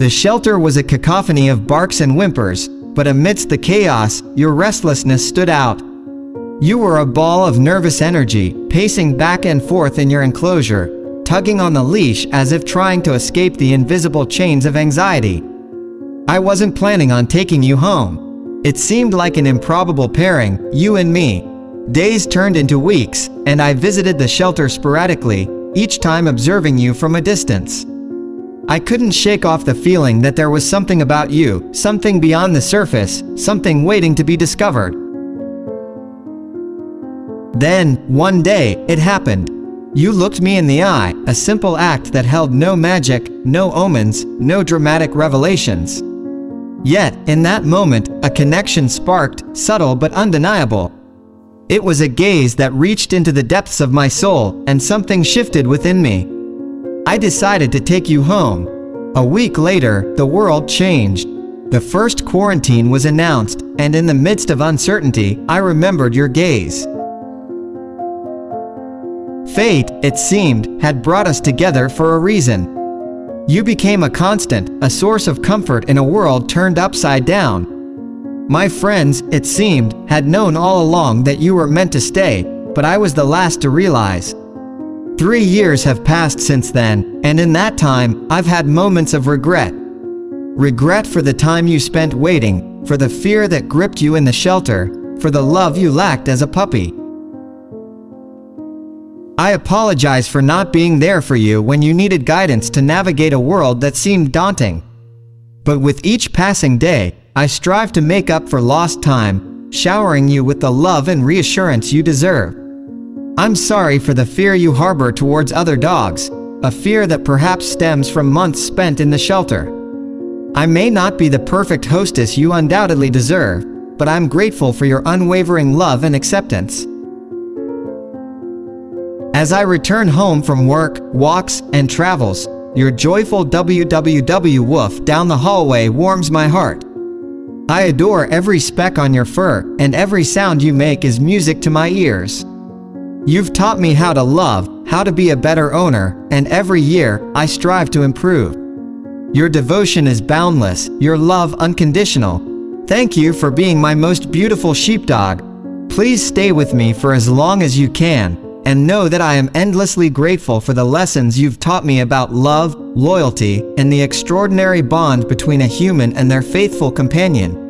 The shelter was a cacophony of barks and whimpers, but amidst the chaos, your restlessness stood out. You were a ball of nervous energy, pacing back and forth in your enclosure, tugging on the leash as if trying to escape the invisible chains of anxiety. I wasn't planning on taking you home. It seemed like an improbable pairing, you and me. Days turned into weeks, and I visited the shelter sporadically, each time observing you from a distance. I couldn't shake off the feeling that there was something about you, something beyond the surface, something waiting to be discovered. Then, one day, it happened. You looked me in the eye, a simple act that held no magic, no omens, no dramatic revelations. Yet, in that moment, a connection sparked, subtle but undeniable. It was a gaze that reached into the depths of my soul, and something shifted within me. I decided to take you home. A week later, the world changed. The first quarantine was announced, and in the midst of uncertainty, I remembered your gaze. Fate, it seemed, had brought us together for a reason. You became a constant, a source of comfort in a world turned upside down. My friends, it seemed, had known all along that you were meant to stay, but I was the last to realize. Three years have passed since then, and in that time, I've had moments of regret. Regret for the time you spent waiting, for the fear that gripped you in the shelter, for the love you lacked as a puppy. I apologize for not being there for you when you needed guidance to navigate a world that seemed daunting. But with each passing day, I strive to make up for lost time, showering you with the love and reassurance you deserve. I'm sorry for the fear you harbor towards other dogs, a fear that perhaps stems from months spent in the shelter. I may not be the perfect hostess you undoubtedly deserve, but I'm grateful for your unwavering love and acceptance. As I return home from work, walks, and travels, your joyful WWW woof down the hallway warms my heart. I adore every speck on your fur, and every sound you make is music to my ears. You've taught me how to love, how to be a better owner, and every year, I strive to improve. Your devotion is boundless, your love unconditional. Thank you for being my most beautiful sheepdog. Please stay with me for as long as you can, and know that I am endlessly grateful for the lessons you've taught me about love, loyalty, and the extraordinary bond between a human and their faithful companion.